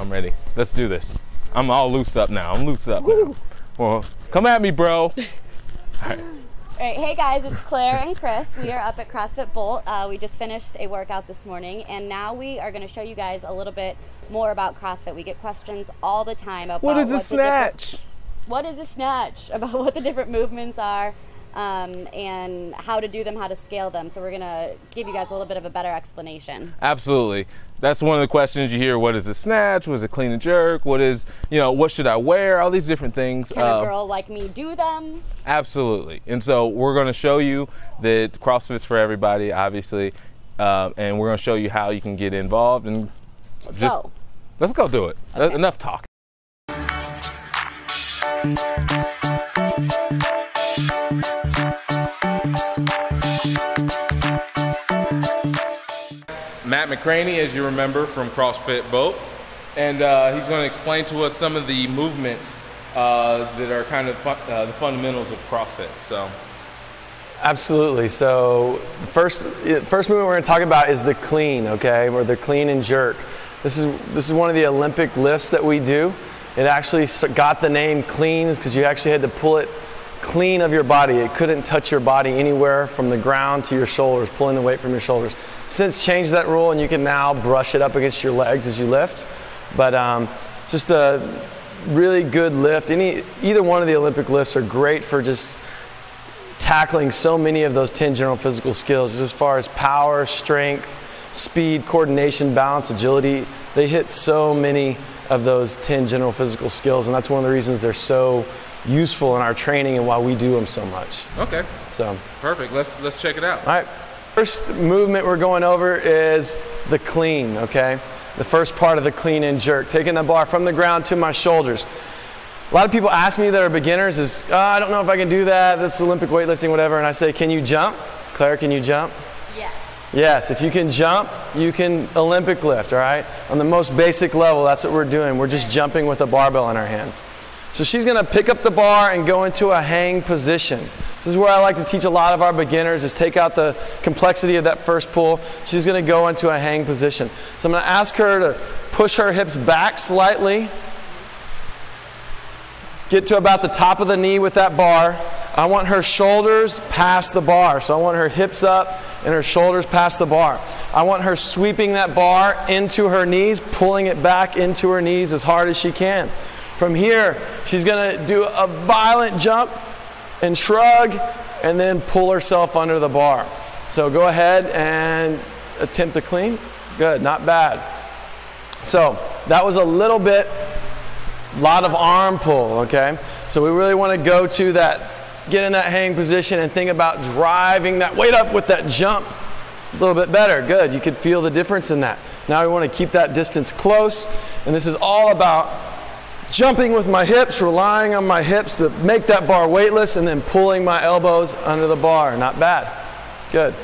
I'm ready. Let's do this. I'm all loose up now. I'm loose up now. Well, come at me, bro. All right. All right, hey guys, it's Claire and Chris. We are up at CrossFit Bolt. Uh, we just finished a workout this morning, and now we are going to show you guys a little bit more about CrossFit. We get questions all the time about What is a snatch? what is a snatch? About what the different movements are, um, and how to do them, how to scale them. So we're going to give you guys a little bit of a better explanation. Absolutely. That's one of the questions you hear. What is a snatch? What is a clean and jerk? What is, you know, what should I wear? All these different things. Can a girl like me do them? Absolutely. And so we're going to show you that CrossFit's for everybody, obviously, uh, and we're going to show you how you can get involved and just go. let's go do it. Okay. Enough talk. Matt McCraney, as you remember from CrossFit Bolt, and uh, he's going to explain to us some of the movements uh, that are kind of uh, the fundamentals of CrossFit. So. Absolutely. So the first first movement we're going to talk about is the clean, okay, or the clean and jerk. This is this is one of the Olympic lifts that we do. It actually got the name cleans because you actually had to pull it clean of your body. It couldn't touch your body anywhere from the ground to your shoulders, pulling the weight from your shoulders. Since changed that rule, and you can now brush it up against your legs as you lift. But um, just a really good lift. Any either one of the Olympic lifts are great for just tackling so many of those 10 general physical skills as far as power, strength, speed, coordination, balance, agility. They hit so many of those 10 general physical skills, and that's one of the reasons they're so useful in our training and why we do them so much. Okay, So, perfect. Let's let's check it out. all right. First movement we're going over is the clean, okay? The first part of the clean and jerk, taking the bar from the ground to my shoulders. A lot of people ask me that are beginners is, oh, I don't know if I can do that. That's Olympic weightlifting, whatever. And I say, can you jump? Claire, can you jump? Yes. Yes, if you can jump, you can Olympic lift, all right? On the most basic level, that's what we're doing. We're just jumping with a barbell in our hands. So she's gonna pick up the bar and go into a hang position. This is where I like to teach a lot of our beginners is take out the complexity of that first pull. She's gonna go into a hang position. So I'm gonna ask her to push her hips back slightly. Get to about the top of the knee with that bar. I want her shoulders past the bar. So I want her hips up and her shoulders past the bar. I want her sweeping that bar into her knees, pulling it back into her knees as hard as she can. From here, she's going to do a violent jump and shrug and then pull herself under the bar. So go ahead and attempt to clean. Good, not bad. So that was a little bit a lot of arm pull, okay? So we really want to go to that, get in that hang position and think about driving that weight up with that jump a little bit better. Good, you can feel the difference in that. Now we want to keep that distance close, and this is all about jumping with my hips, relying on my hips to make that bar weightless, and then pulling my elbows under the bar. Not bad. Good.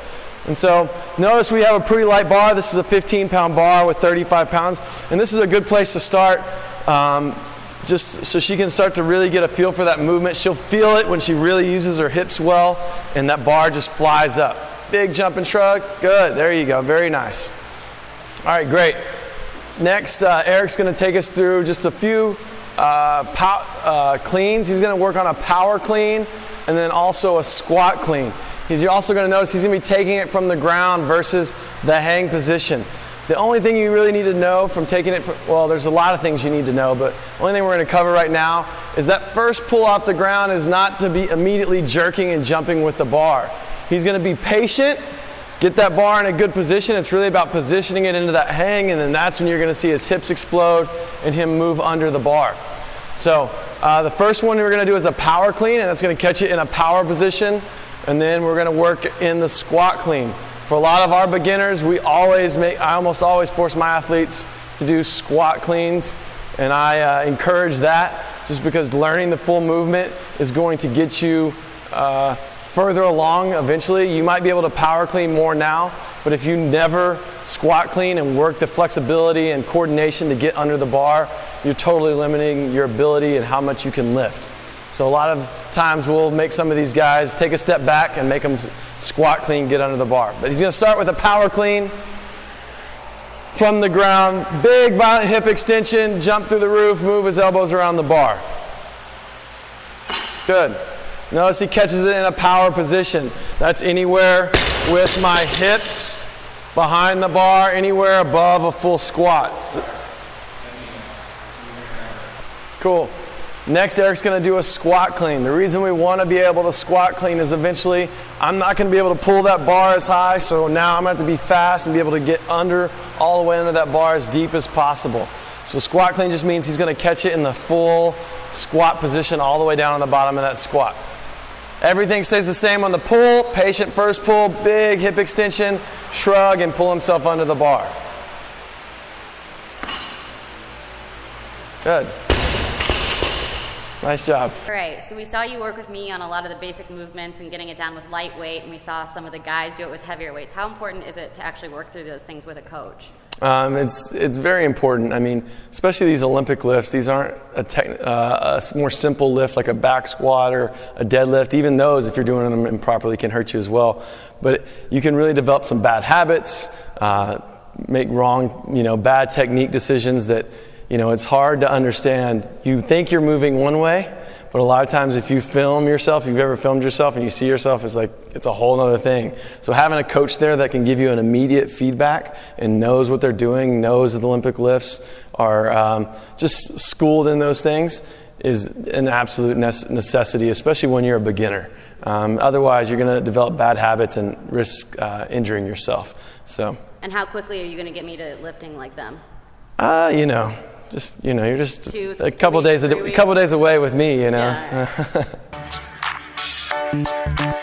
And so notice we have a pretty light bar. This is a 15 pound bar with 35 pounds. And this is a good place to start um, just so she can start to really get a feel for that movement. She'll feel it when she really uses her hips well and that bar just flies up. Big jump and shrug. Good. There you go. Very nice. All right, great. Next, uh, Eric's going to take us through just a few uh, pow- uh, cleans. He's going to work on a power clean and then also a squat clean. He's also going to notice he's going to be taking it from the ground versus the hang position. The only thing you really need to know from taking it, from, well, there's a lot of things you need to know, but the only thing we're going to cover right now is that first pull off the ground is not to be immediately jerking and jumping with the bar. He's going to be patient, get that bar in a good position. It's really about positioning it into that hang, and then that's when you're going to see his hips explode and him move under the bar. So uh, the first one we're going to do is a power clean, and that's going to catch you in a power position. And then we're going to work in the squat clean. For a lot of our beginners, we always make, I almost always force my athletes to do squat cleans, and I uh, encourage that just because learning the full movement is going to get you uh, further along eventually. You might be able to power clean more now, but if you never squat clean and work the flexibility and coordination to get under the bar, you're totally limiting your ability and how much you can lift. So a lot of times we'll make some of these guys take a step back and make them squat clean, get under the bar. But he's going to start with a power clean. from the ground. Big violent hip extension, jump through the roof, move his elbows around the bar. Good. Notice he catches it in a power position. That's anywhere with my hips behind the bar, anywhere above a full squat. Cool. Next, Eric's going to do a squat clean. The reason we want to be able to squat clean is eventually I'm not going to be able to pull that bar as high, so now I'm going to have to be fast and be able to get under all the way under that bar as deep as possible. So squat clean just means he's going to catch it in the full squat position all the way down on the bottom of that squat. Everything stays the same on the pull. Patient first pull, big hip extension, shrug, and pull himself under the bar. Good. Nice job. All right, so we saw you work with me on a lot of the basic movements and getting it down with lightweight, and we saw some of the guys do it with heavier weights. How important is it to actually work through those things with a coach? Um, it's it's very important. I mean, especially these Olympic lifts. These aren't a, tech, uh, a more simple lift like a back squat or a deadlift. Even those, if you're doing them improperly, can hurt you as well. But you can really develop some bad habits, uh, make wrong, you know, bad technique decisions that you know, it's hard to understand. You think you're moving one way, but a lot of times if you film yourself, if you've ever filmed yourself and you see yourself, it's like, it's a whole other thing. So having a coach there that can give you an immediate feedback and knows what they're doing, knows that the Olympic lifts are um, just schooled in those things is an absolute necessity, especially when you're a beginner. Um, otherwise, you're going to develop bad habits and risk uh, injuring yourself. So. And how quickly are you going to get me to lifting like them? Uh, you know, just you know, you're just Two, a couple days a, a couple days away with me, you know. Yeah.